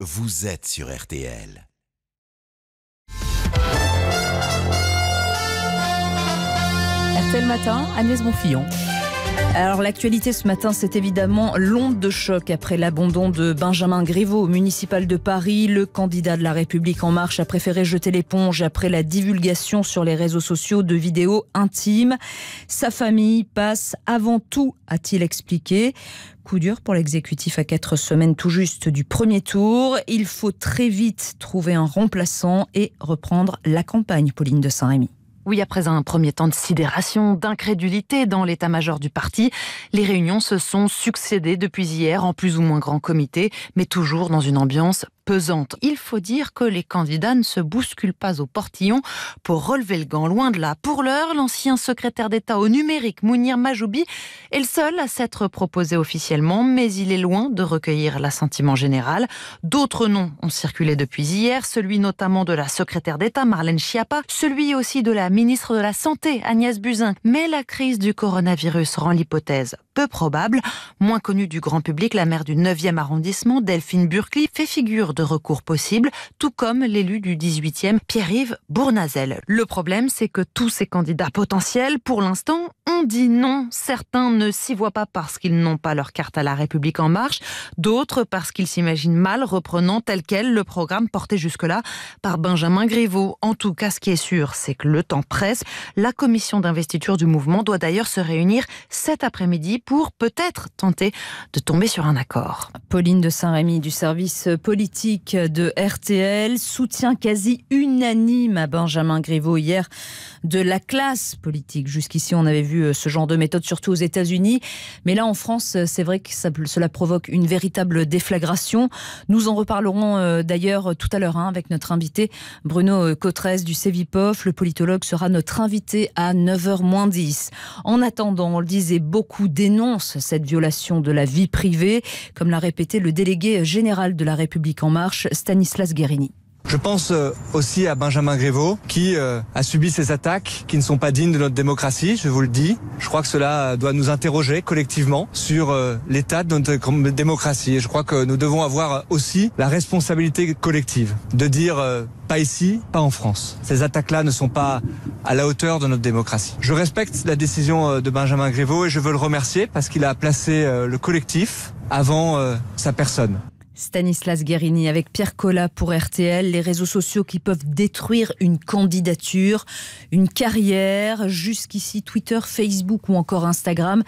vous êtes sur RTL. RTL Matin, Agnès Bonfillon. Alors l'actualité ce matin, c'est évidemment l'onde de choc après l'abandon de Benjamin Griveaux, municipal de Paris. Le candidat de la République en marche a préféré jeter l'éponge après la divulgation sur les réseaux sociaux de vidéos intimes. Sa famille passe avant tout, a-t-il expliqué. Coup dur pour l'exécutif à quatre semaines tout juste du premier tour. Il faut très vite trouver un remplaçant et reprendre la campagne, Pauline de Saint-Rémy. Oui, après un premier temps de sidération, d'incrédulité dans l'état-major du parti, les réunions se sont succédées depuis hier en plus ou moins grand comité, mais toujours dans une ambiance Il faut dire que les candidats ne se bousculent pas au portillon pour relever le gant. Loin de là. Pour l'heure, l'ancien secrétaire d'État au numérique, Mounir Majoubi, est le seul à s'être proposé officiellement, mais il est loin de recueillir l'assentiment général. D'autres noms ont circulé depuis hier, celui notamment de la secrétaire d'État, Marlène Schiappa, celui aussi de la ministre de la Santé, Agnès Buzyn. Mais la crise du coronavirus rend l'hypothèse peu probable. Moins connue du grand public, la maire du 9e arrondissement, Delphine Burkli, fait figure de recours possible, tout comme l'élu du 18e, Pierre-Yves Bournazel. Le problème, c'est que tous ces candidats potentiels, pour l'instant, ont dit non. Certains ne s'y voient pas parce qu'ils n'ont pas leur carte à la République en marche, d'autres parce qu'ils s'imaginent mal reprenant tel quel le programme porté jusque-là par Benjamin Griveaux. En tout cas, ce qui est sûr, c'est que le temps presse. La commission d'investiture du mouvement doit d'ailleurs se réunir cet après-midi pour peut-être tenter de tomber sur un accord. Pauline de Saint-Rémy du service politique de RTL, soutien quasi unanime à Benjamin Griveaux hier de la classe politique. Jusqu'ici, on avait vu euh, ce genre de méthode, surtout aux États-Unis. Mais là, en France, euh, c'est vrai que cela provoque une véritable déflagration. Nous en reparlerons euh, d'ailleurs tout à l'heure hein, avec notre invité Bruno Cotresse du CEVIPOF. Le politologue sera notre invité à 9h moins 10. En attendant, on le disait, beaucoup dénoncent cette violation de la vie privée, comme l'a répété le délégué général de la République marche, Stanislas Guérini. Je pense euh, aussi à Benjamin Grévaux qui euh, a subi ces attaques qui ne sont pas dignes de notre démocratie, je vous le dis. Je crois que cela doit nous interroger collectivement sur euh, l'état de notre démocratie. Et je crois que nous devons avoir aussi la responsabilité collective de dire pas ici, pas en France. Ces attaques-là ne sont pas à la hauteur de notre démocratie. Je respecte la décision de Benjamin Grévaux et je veux le remercier parce qu'il a placé le collectif avant sa personne. Stanislas Guérini avec Pierre Collat pour RTL, les réseaux sociaux qui peuvent détruire une candidature, une carrière. Jusqu'ici, Twitter, Facebook ou encore Instagram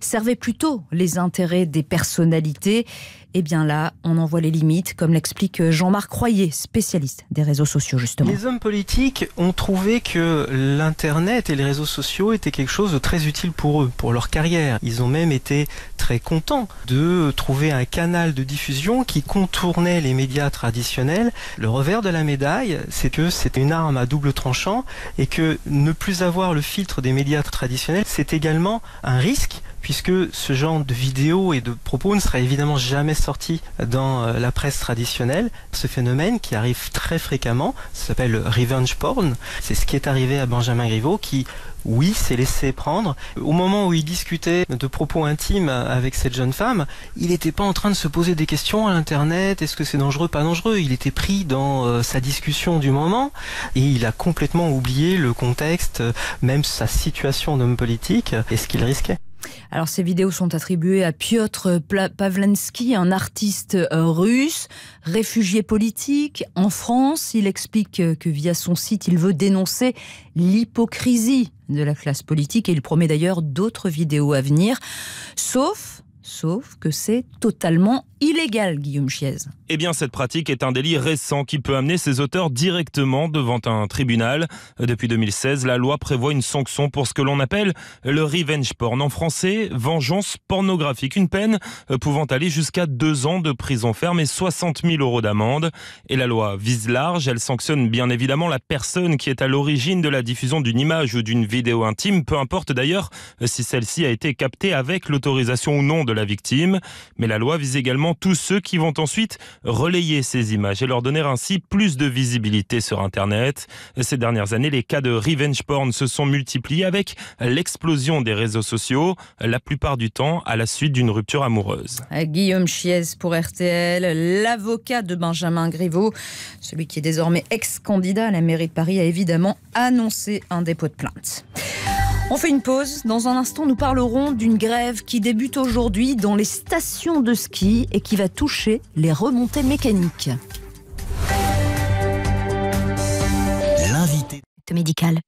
servaient plutôt les intérêts des personnalités. Et eh bien là, on en voit les limites, comme l'explique Jean-Marc Croyer, spécialiste des réseaux sociaux justement. Les hommes politiques ont trouvé que l'Internet et les réseaux sociaux étaient quelque chose de très utile pour eux, pour leur carrière. Ils ont même été très contents de trouver un canal de diffusion qui contournait les médias traditionnels. Le revers de la médaille, c'est que c'était une arme à double tranchant et que ne plus avoir le filtre des médias traditionnels, c'est également un risque puisque ce genre de vidéos et de propos ne sera évidemment jamais sorti dans euh, la presse traditionnelle. Ce phénomène qui arrive très fréquemment, ça s'appelle revenge porn, c'est ce qui est arrivé à Benjamin Griveaux qui oui, s'est laissé prendre. Au moment où il discutait de propos intimes avec cette jeune femme, il n'était pas en train de se poser des questions à l'internet, est-ce que c'est dangereux, pas dangereux? Il était pris dans euh, sa discussion du moment et il a complètement oublié le contexte, même sa situation d'homme politique et ce qu'il risquait. Alors ces vidéos sont attribuées à Piotr Pavlensky, un artiste euh, russe, réfugié politique en France. Il explique que via son site, il veut dénoncer l'hypocrisie de la classe politique et il promet d'ailleurs d'autres vidéos à venir. Sauf Sauf que c'est totalement illégal, Guillaume Chiez. Eh bien, cette pratique est un délit récent qui peut amener ses auteurs directement devant un tribunal. Depuis 2016, la loi prévoit une sanction pour ce que l'on appelle le revenge porn. En français, vengeance pornographique. Une peine pouvant aller jusqu'à deux ans de prison ferme et 60 000 euros d'amende. Et la loi vise large. Elle sanctionne bien évidemment la personne qui est à l'origine de la diffusion d'une image ou d'une vidéo intime, peu importe d'ailleurs si celle-ci a été captée avec l'autorisation ou non de la victime. Mais la loi vise également tous ceux qui vont ensuite relayer ces images et leur donner ainsi plus de visibilité sur Internet. Ces dernières années, les cas de revenge porn se sont multipliés avec l'explosion des réseaux sociaux, la plupart du temps à la suite d'une rupture amoureuse. Guillaume Chiez pour RTL, l'avocat de Benjamin Griveaux, celui qui est désormais ex-candidat à la mairie de Paris, a évidemment annoncé un dépôt de plainte. On fait une pause. Dans un instant, nous parlerons d'une grève qui débute aujourd'hui dans les stations de ski et qui va toucher les remontées mécaniques. L'invité médical.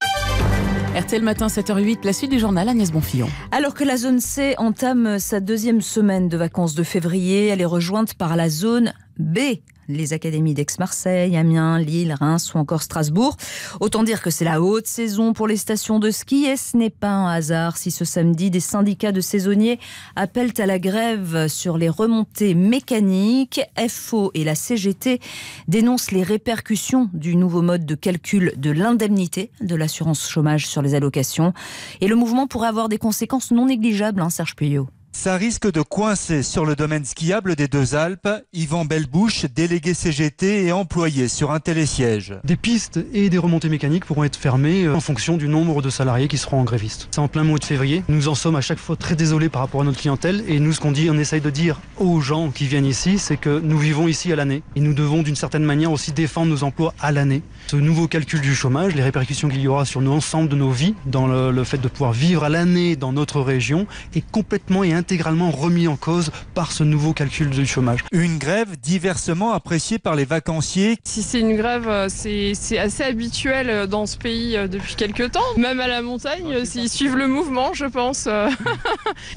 RTL Matin 7h08, la suite du journal Agnès Bonfillon. Alors que la zone C entame sa deuxième semaine de vacances de février, elle est rejointe par la zone B les académies d'Aix-Marseille, Amiens, Lille, Reims ou encore Strasbourg. Autant dire que c'est la haute saison pour les stations de ski et ce n'est pas un hasard si ce samedi des syndicats de saisonniers appellent à la grève sur les remontées mécaniques. FO et la CGT dénoncent les répercussions du nouveau mode de calcul de l'indemnité de l'assurance chômage sur les allocations. Et le mouvement pourrait avoir des conséquences non négligeables, hein, Serge Puyot. Ça risque de coincer sur le domaine skiable des deux Alpes. Yvan Bellebouche, délégué CGT et employé sur un télésiège. Des pistes et des remontées mécaniques pourront être fermées euh, en fonction du nombre de salariés qui seront en gréviste. C'est en plein mois de février. Nous en sommes à chaque fois très désolés par rapport à notre clientèle. Et nous, ce qu'on dit, on essaye de dire aux gens qui viennent ici, c'est que nous vivons ici à l'année. Et nous devons d'une certaine manière aussi défendre nos emplois à l'année. Ce nouveau calcul du chômage, les répercussions qu'il y aura sur l'ensemble de nos vies, dans le, le fait de pouvoir vivre à l'année dans notre région, est complètement et intégralement remis en cause par ce nouveau calcul du chômage. Une grève diversement appréciée par les vacanciers. Si c'est une grève, euh, c'est assez habituel euh, dans ce pays euh, depuis quelques temps. Même à la montagne, s'ils suivent le mouvement, je pense.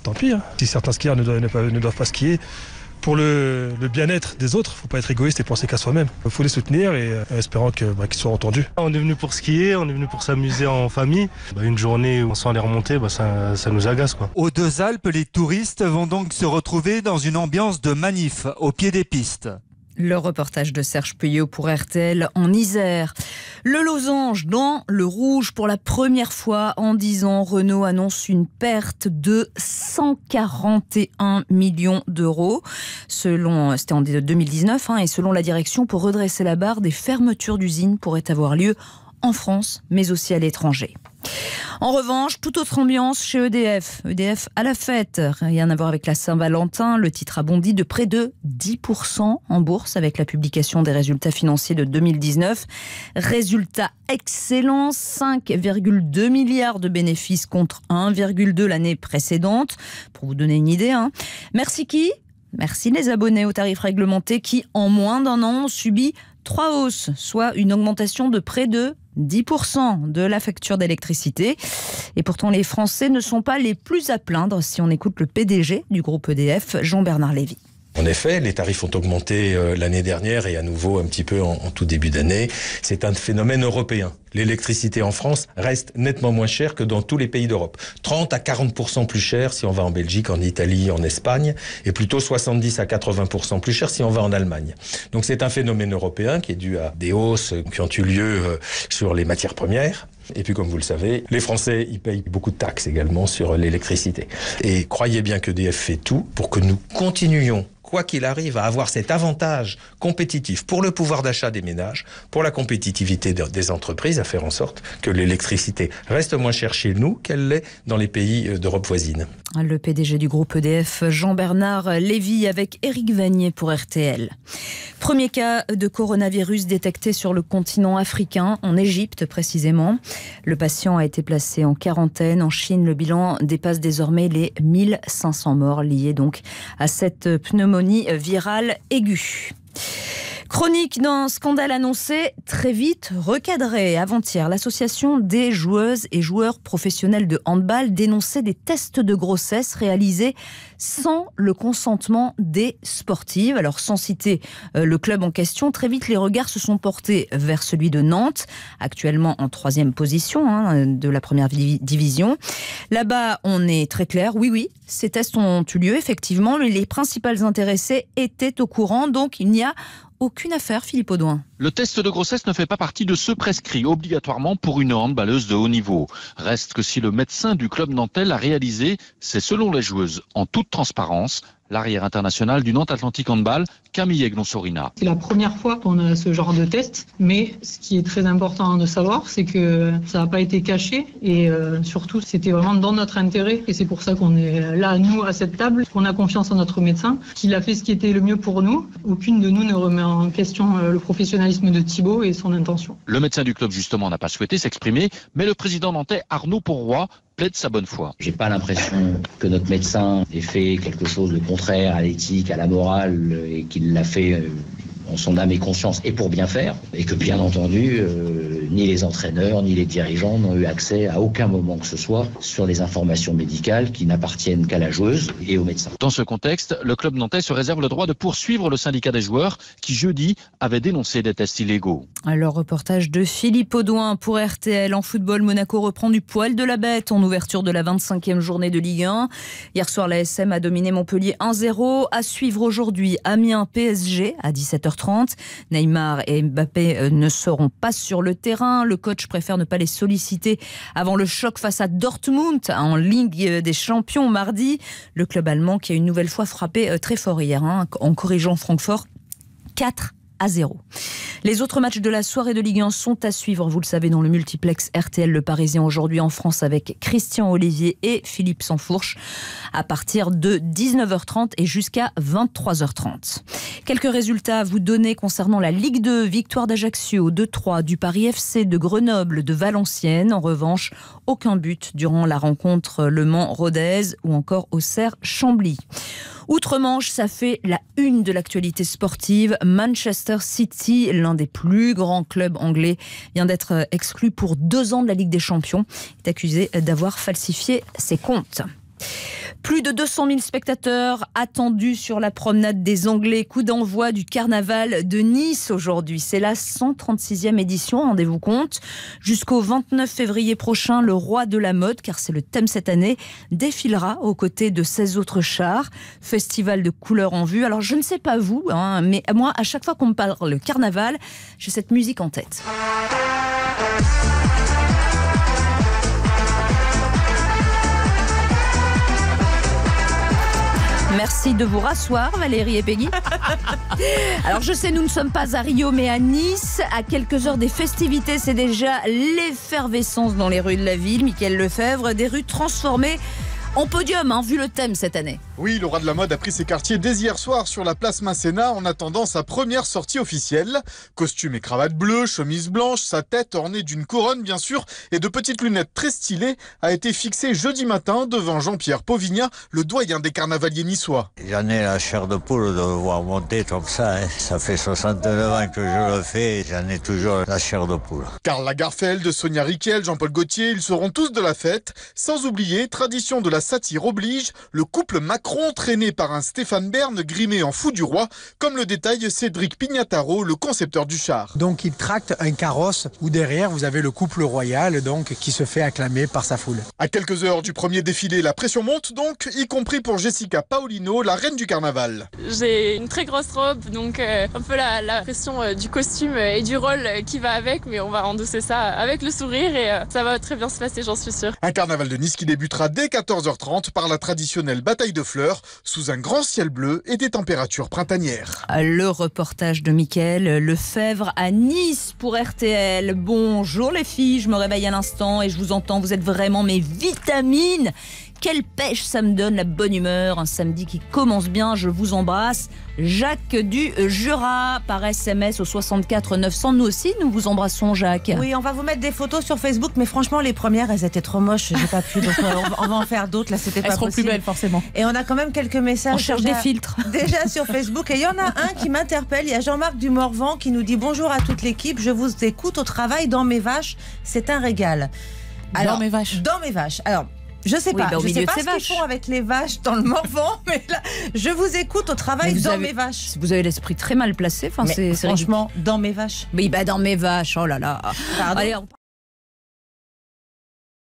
Tant pis, hein. si certains skieurs ne doivent, ne doivent pas skier, pour le, le bien-être des autres, faut pas être égoïste et penser qu'à soi-même. Il faut les soutenir et euh, espérant que, bah, qu'ils soient entendus. On est venu pour skier, on est venu pour s'amuser en famille. Bah, une journée où sans les remonter, bah, ça, ça nous agace. Quoi. Aux deux Alpes, les touristes vont donc se retrouver dans une ambiance de manif au pied des pistes. Le reportage de Serge Puyot pour RTL en Isère. Le losange dans le rouge pour la première fois en 10 ans. Renault annonce une perte de 141 millions d'euros. Selon, c'était en 2019, hein, et selon la direction, pour redresser la barre, des fermetures d'usines pourraient avoir lieu en France, mais aussi à l'étranger. En revanche, toute autre ambiance chez EDF. EDF à la fête. Rien à voir avec la Saint-Valentin. Le titre a bondi de près de 10% en bourse avec la publication des résultats financiers de 2019. Résultat excellent, 5,2 milliards de bénéfices contre 1,2 l'année précédente. Pour vous donner une idée. Hein. Merci qui? Merci les abonnés aux tarifs réglementés qui, en moins d'un an, ont subi trois hausses, soit une augmentation de près de 10% de la facture d'électricité. Et pourtant, les Français ne sont pas les plus à plaindre si on écoute le PDG du groupe EDF, Jean-Bernard Lévy. En effet, les tarifs ont augmenté euh, l'année dernière et à nouveau un petit peu en, en tout début d'année. C'est un phénomène européen. L'électricité en France reste nettement moins chère que dans tous les pays d'Europe. 30 à 40% plus cher si on va en Belgique, en Italie, en Espagne, et plutôt 70 à 80% plus cher si on va en Allemagne. Donc c'est un phénomène européen qui est dû à des hausses qui ont eu lieu euh, sur les matières premières. Et puis, comme vous le savez, les Français, ils payent beaucoup de taxes également sur l'électricité. Et croyez bien que DF fait tout pour que nous continuions quoi qu'il arrive, à avoir cet avantage compétitif pour le pouvoir d'achat des ménages, pour la compétitivité des entreprises, à faire en sorte que l'électricité reste moins chère chez nous qu'elle l'est dans les pays euh, d'Europe voisine. Le PDG du groupe EDF, Jean-Bernard Lévy, avec Éric Vanier pour RTL. Premier cas de coronavirus détecté sur le continent africain, en Égypte précisément. Le patient a été placé en quarantaine. En Chine, le bilan dépasse désormais les 1500 morts liés donc à cette pneumonie virale aiguë. Chronique d'un scandale annoncé très vite recadré. Avant-hier, l'association des joueuses et joueurs professionnels de handball dénonçait des tests de grossesse réalisés sans le consentement des sportives. Alors, sans citer euh, le club en question, très vite les regards se sont portés vers celui de Nantes, actuellement en troisième position hein, de la première division. Là-bas, on est très clair. Oui, oui, ces tests ont eu lieu effectivement. Les principales intéressées étaient au courant, donc il n'y a aucune affaire, Philippe Audouin. Le test de grossesse ne fait pas partie de ceux prescrits obligatoirement pour une handballeuse de haut niveau. Reste que si le médecin du club nantais l'a réalisé, c'est selon les joueuses, en toute transparence, l'arrière international du Nantes Atlantique Handball, Camille Eglon-Sorina. C'est la première fois qu'on a ce genre de test, mais ce qui est très important de savoir, c'est que ça n'a pas été caché et euh, surtout c'était vraiment dans notre intérêt et c'est pour ça qu'on est là, nous, à cette table, qu'on a confiance en notre médecin, qu'il a fait ce qui était le mieux pour nous. Aucune de nous ne remet en question euh, le professionnalisme de Thibaut et son intention. Le médecin du club, justement, n'a pas souhaité s'exprimer, mais le président nantais Arnaud Pourroy sa bonne foi. J'ai pas l'impression que notre médecin ait fait quelque chose de contraire à l'éthique, à la morale et qu'il l'a fait euh, en son âme et conscience et pour bien faire. Et que bien entendu, euh, ni les entraîneurs ni les dirigeants n'ont eu accès à aucun moment que ce soit sur les informations médicales qui n'appartiennent qu'à la joueuse et au médecin. Dans ce contexte, le club nantais se réserve le droit de poursuivre le syndicat des joueurs qui jeudi avait dénoncé des tests illégaux. Alors, reportage de Philippe Audouin pour RTL. En football, Monaco reprend du poil de la bête en ouverture de la 25e journée de Ligue 1. Hier soir, la SM a dominé Montpellier 1-0. À suivre aujourd'hui, Amiens PSG à 17h30. Neymar et Mbappé euh, ne seront pas sur le terrain. Le coach préfère ne pas les solliciter avant le choc face à Dortmund en Ligue des Champions mardi. Le club allemand qui a une nouvelle fois frappé euh, très fort hier hein, en corrigeant Francfort 4 à 0. Les autres matchs de la soirée de Ligue 1 sont à suivre, vous le savez, dans le multiplex RTL Le Parisien aujourd'hui en France avec Christian Olivier et Philippe Sansfourche à partir de 19h30 et jusqu'à 23h30. Quelques résultats à vous donner concernant la Ligue 2, victoire d'Ajaccio, de 3, du Paris FC, de Grenoble, de Valenciennes. En revanche, aucun but durant la rencontre Le Mans-Rodez ou encore Auxerre-Chambly. Outre-Manche, ça fait la une de l'actualité sportive. Manchester City, l'un des plus grands clubs anglais, vient d'être exclu pour deux ans de la Ligue des Champions. Il est accusé d'avoir falsifié ses comptes. Plus de 200 000 spectateurs attendus sur la promenade des Anglais. Coup d'envoi du carnaval de Nice aujourd'hui. C'est la 136e édition, rendez-vous compte. Jusqu'au 29 février prochain, le roi de la mode, car c'est le thème cette année, défilera aux côtés de 16 autres chars. Festival de couleurs en vue. Alors je ne sais pas vous, hein, mais moi, à chaque fois qu'on me parle carnaval, j'ai cette musique en tête. Merci de vous rasseoir, Valérie et Peggy. Alors, je sais, nous ne sommes pas à Rio, mais à Nice. À quelques heures des festivités, c'est déjà l'effervescence dans les rues de la ville. Michael Lefebvre, des rues transformées en podium, hein, vu le thème cette année. Oui, le roi de la mode a pris ses quartiers dès hier soir sur la place Masséna en attendant sa première sortie officielle. Costume et cravate bleue, chemise blanche, sa tête ornée d'une couronne bien sûr et de petites lunettes très stylées a été fixée jeudi matin devant Jean-Pierre Pauvignat, le doyen des carnavaliers niçois. J'en ai la chair de poule de voir monter comme ça. hein. Ça fait 69 ans que je le fais et j'en ai toujours la chair de poule. Karl Lagerfeld, Sonia Riquel, Jean-Paul Gaultier, ils seront tous de la fête. Sans oublier, tradition de la satire oblige, le couple Macron traîné par un Stéphane Bern grimé en fou du roi, comme le détaille Cédric Pignataro, le concepteur du char. Donc il tracte un carrosse où derrière vous avez le couple royal donc qui se fait acclamer par sa foule. À quelques heures du premier défilé, la pression monte donc, y compris pour Jessica Paolino, la reine du carnaval. J'ai une très grosse robe, donc euh, un peu la, la pression euh, du costume euh, et du rôle euh, qui va avec, mais on va endosser ça avec le sourire et euh, ça va très bien se passer, j'en suis sûre. Un carnaval de Nice qui débutera dès 14h30 par la traditionnelle bataille de sous un grand ciel bleu et des températures printanières. Le reportage de Mickaël Lefebvre à Nice pour RTL. Bonjour les filles, je me réveille à l'instant et je vous entends, vous êtes vraiment mes vitamines. Quelle pêche ça me donne, la bonne humeur, un samedi qui commence bien, je vous embrasse. Jacques du Jura par SMS au 64 900. Nous aussi, nous vous embrassons, Jacques. Oui, on va vous mettre des photos sur Facebook, mais franchement, les premières, elles étaient trop moches. J'ai pas pu, donc euh, on va- en faire d'autres. Là, c'était Elles pas seront plus possible. belles, forcément. Et on a quand même quelques messages. On cherche déjà- des filtres. Déjà sur Facebook. Et il y en a un qui m'interpelle. Il y a Jean-Marc Dumorvan qui nous dit Bonjour à toute l'équipe. Je vous écoute au travail dans mes vaches. C'est un régal. Dans mes vaches. Dans mes vaches. Alors. Je sais Oui, pas, bah, je sais pas ce qu'ils font avec les vaches dans le Morvan, mais là, je vous écoute au travail dans avez- mes vaches. Vous avez l'esprit très mal placé. Enfin, c'est franchement, dans mes vaches. Oui, bah dans mes vaches. Oh là là. Pardon Allez, on-